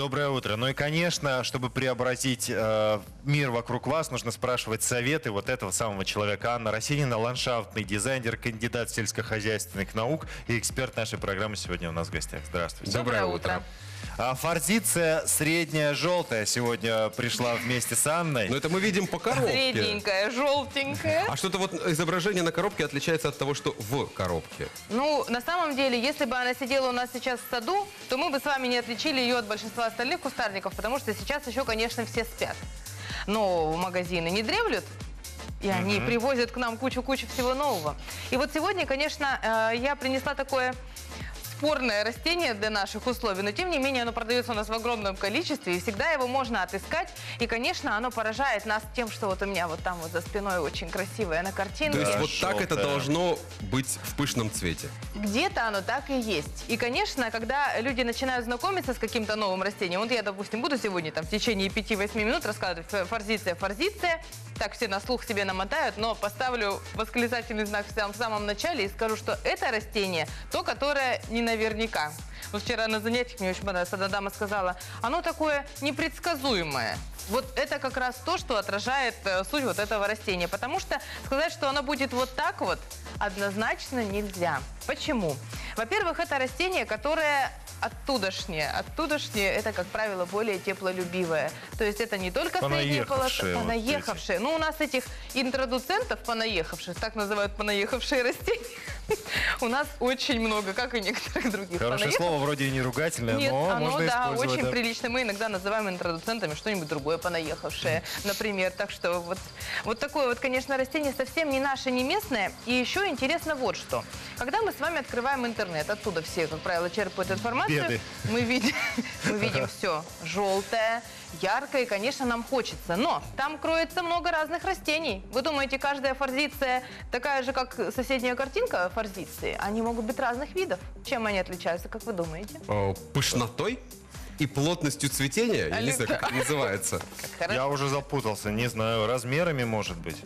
Доброе утро. Ну и, конечно, чтобы преобразить э, мир вокруг вас, нужно спрашивать советы вот этого самого человека. Анна Росинина, ландшафтный дизайнер, кандидат сельскохозяйственных наук и эксперт нашей программы сегодня у нас в гостях. Здравствуйте. Доброе утро. А форзиция средняя желтая сегодня пришла вместе с Анной. Но это мы видим по коробке. Средненькая, желтенькая. А что-то вот изображение на коробке отличается от того, что в коробке. Ну, на самом деле, если бы она сидела у нас сейчас в саду, то мы бы с вами не отличили ее от большинства остальных кустарников, потому что сейчас еще, конечно, все спят. Но магазины не дремлют, и они привозят к нам кучу-кучу всего нового. И вот сегодня, конечно, э, я принесла такое спорное растение для наших условий, но тем не менее оно продается у нас в огромном количестве, и всегда его можно отыскать. И, конечно, оно поражает нас тем, что вот у меня вот там вот за спиной очень красивое на картинке. То есть вот так это должно быть в пышном цвете. Где-то оно так и есть. И, конечно, когда люди начинают знакомиться с каким-то новым растением, вот я, допустим, буду сегодня там в течение 5-8 минут рассказывать форзиция, форзиция, так все на слух себе намотают, но поставлю восклицательный знак в самом, в самом начале и скажу, что это растение, то, которое не наверняка. Вот вчера на занятиях мне очень понравилось, одна дама сказала, оно такое непредсказуемое. Вот это как раз то, что отражает э, суть вот этого растения. Потому что сказать, что оно будет вот так вот, однозначно нельзя. Почему? Во-первых, это растение, которое оттудошнее. Оттудошнее это, как правило, более теплолюбивое. То есть это не только средняя полоса, Понаехавшее вот. Ну, у нас этих интродуцентов понаехавших, так называют понаехавшие растения, у нас очень много, как и некоторых других. Хорошее слово вроде и не ругательное, Нет, но оно, можно да, очень да. прилично. Мы иногда называем интродуцентами что-нибудь другое понаехавшее, например. Так что вот, вот такое вот, конечно, растение совсем не наше, не местное. И еще интересно вот что. Когда мы с вами открываем интернет, оттуда все, как правило, черпают информацию, Беды. мы видим, мы видим все желтое, яркое, и, конечно, нам хочется. Но там кроется много разных растений. Вы думаете, каждая форзиция такая же, как соседняя картинка форзиции? Они могут быть разных видов. Чем они отличаются, как вы думаете? Э, Пышнотой и плотностью цветения, я не знаю, как это называется. Я уже запутался, не знаю, размерами может быть.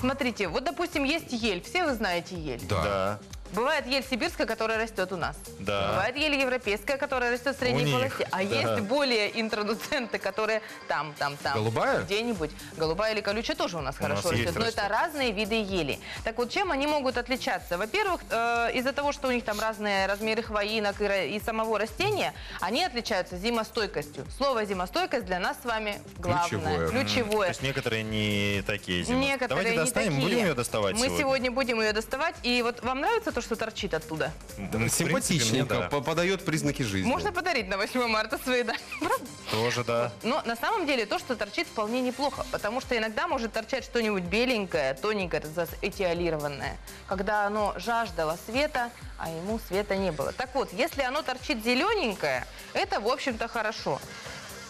Смотрите, вот, допустим, есть ель. Все вы знаете ель. Да. Да. Бывает ель сибирская, которая растет у нас. Да. Бывает ель европейская, которая растет в средней У них, полосе. А да. есть более интродуценты, которые там, там, там. Голубая? Где-нибудь. Голубая или колючая тоже у нас хорошо нас есть растет. Но это растет. разные виды ели. Так вот, чем они могут отличаться? Во-первых, э, из-за того, что у них там разные размеры хвоинок и, и самого растения, они отличаются зимостойкостью. Слово зимостойкость для нас с вами главное. Ключевое. То Ключевое. есть некоторые не такие зимы. Некоторые Давайте не достанем, такие. будем ее доставать Мы сегодня? будем ее доставать. И вот вам нравится то, что торчит оттуда? Да, Симпатичненько, да. по- подает признаки жизни. Можно подарить на 8 марта даме, правда? Тоже, да. Но на самом деле то, что торчит, вполне неплохо, потому что иногда может торчать что-нибудь беленькое, тоненькое, этиолированное, когда оно жаждало света, а ему света не было. Так вот, если оно торчит зелененькое, это, в общем-то, хорошо.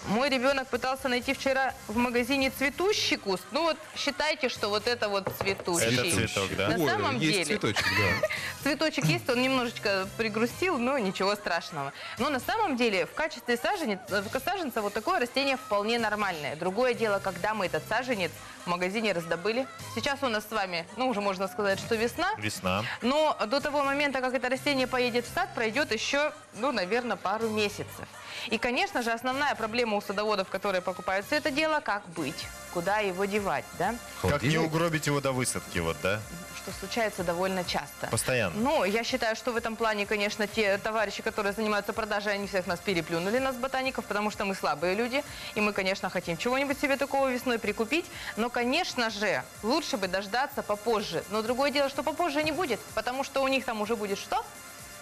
Мой ребенок пытался найти вчера в магазине цветущий куст. Ну вот считайте, что вот это вот цветущий. Это цветок, да? На Ой, самом есть деле. цветочек, да. Цветочек есть, он немножечко пригрустил, но ничего страшного. Но на самом деле в качестве саженец, э, саженца вот такое растение вполне нормальное. Другое дело, когда мы этот саженец в магазине раздобыли. Сейчас у нас с вами, ну уже можно сказать, что весна. Весна. Но до того момента, как это растение поедет в сад, пройдет еще, ну, наверное, пару месяцев. И, конечно же, основная проблема у садоводов, которые покупают все это дело, как быть, куда его девать, да? Как не угробить его до высадки, вот, да? Что случается довольно часто. Постоянно. Ну, я считаю, что в этом плане, конечно, те товарищи, которые занимаются продажей, они всех нас переплюнули, нас, ботаников, потому что мы слабые люди, и мы, конечно, хотим чего-нибудь себе такого весной прикупить, но, конечно же, лучше бы дождаться попозже. Но другое дело, что попозже не будет, потому что у них там уже будет что?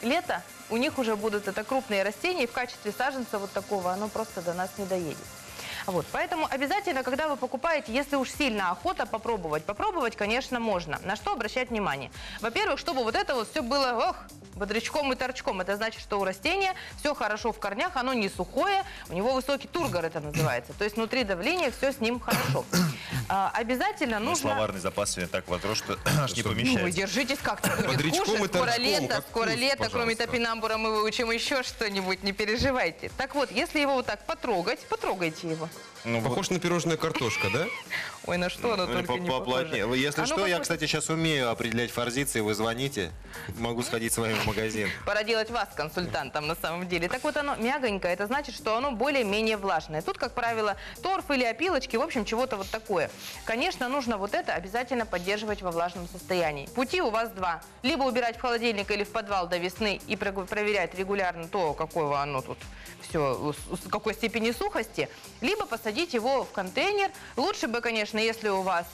Лето, у них уже будут это крупные растения, и в качестве саженца вот такого оно просто до нас не доедет. Вот, поэтому обязательно, когда вы покупаете, если уж сильно охота попробовать, попробовать, конечно, можно. На что обращать внимание? Во-первых, чтобы вот это вот все было, ох, бодрячком и торчком. Это значит, что у растения все хорошо в корнях, оно не сухое, у него высокий тургор это называется. То есть внутри давления все с ним хорошо. А, обязательно Ну, нужно... словарный запас сегодня так возрос, что аж не Что? Ну, вы помещается. держитесь как-то. Скоро торчком, лето, скоро вкус, лето. Кроме топинамбура мы выучим еще что-нибудь, не переживайте. Так вот, если его вот так потрогать, потрогайте его. Thank you. Ну, вот, Похож на пирожное картошка, да? Ой, на что оно ну, только не поплотнее. похоже. Если Оно что, я, похоже- кстати, сейчас умею определять форзиции, вы звоните. Могу сходить с вами в магазин. Пора делать вас консультантом на самом деле. Так вот, оно мягонькое, это значит, что оно более-менее влажное. Тут, как правило, торф или опилочки, в общем, чего-то вот такое. Конечно, нужно вот это обязательно поддерживать во влажном состоянии. Пути у вас два. Либо убирать в холодильник или в подвал до весны и про- проверять регулярно то, какое оно тут все, с какой степени сухости, либо посадить его в контейнер. Лучше бы, конечно, если у вас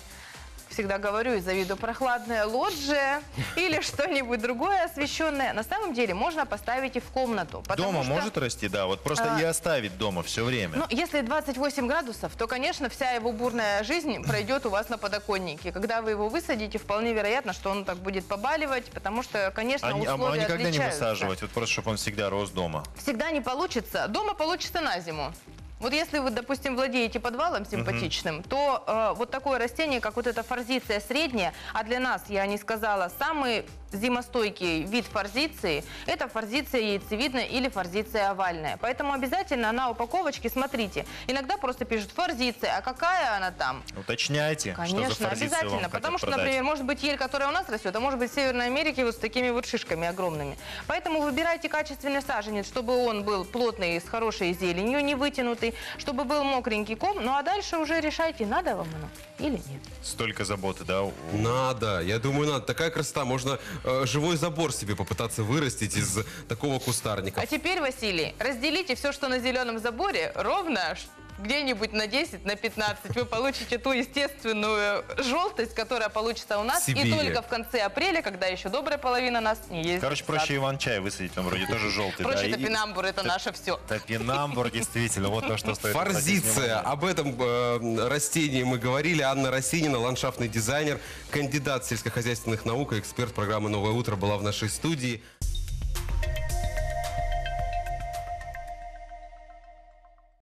всегда говорю из-за виду прохладная лоджия или что-нибудь другое освещенное. На самом деле можно поставить и в комнату. Дома что- может расти, да, вот просто А, и оставить дома все время. Ну, если 28 градусов, то, конечно, вся его бурная жизнь пройдет у вас на подоконнике. Когда вы его высадите, вполне вероятно, что он так будет побаливать, потому что, конечно, а, не- а условия никогда не отличаются. высаживать, вот просто чтобы он всегда рос дома. Всегда не получится. Дома получится на зиму. Вот если вы, допустим, владеете подвалом симпатичным, то э, вот такое растение, как вот эта форзиция средняя, а для нас, я не сказала, самый зимостойкий вид форзиции – это форзиция яйцевидная или форзиция овальная. Поэтому обязательно на упаковочке смотрите. Иногда просто пишут форзиция, а какая она там? Уточняйте, что за Конечно, форзицию вам обязательно. Потому что, продать. например, может быть ель, которая у нас растет, а может быть в Северной Америке вот с такими вот шишками огромными. Поэтому выбирайте качественный саженец, чтобы он был плотный, с хорошей зеленью, не вытянутый, чтобы был мокренький ком. Ну а дальше уже решайте, надо вам оно или нет. Столько заботы, да? Надо, я думаю, надо. Такая красота. Можно э, живой забор себе попытаться вырастить из такого кустарника. А теперь, Василий, разделите все, что на зеленом заборе, ровно где-нибудь на 10, на 15. Вы получите ту естественную желтость, которая получится у нас. Сибири. И только в конце апреля, когда еще добрая половина нас не ездит. Короче, проще Иван-чай высадить, он вроде тоже желтый. да, Проще и- топинамбур, это наше все. Топинамбур, действительно, вот на что стоит Форзиция. Об этом э, растении мы говорили. Анна Росинина, ландшафтный дизайнер, кандидат сельскохозяйственных наук и эксперт программы «Новое утро» была в нашей студии.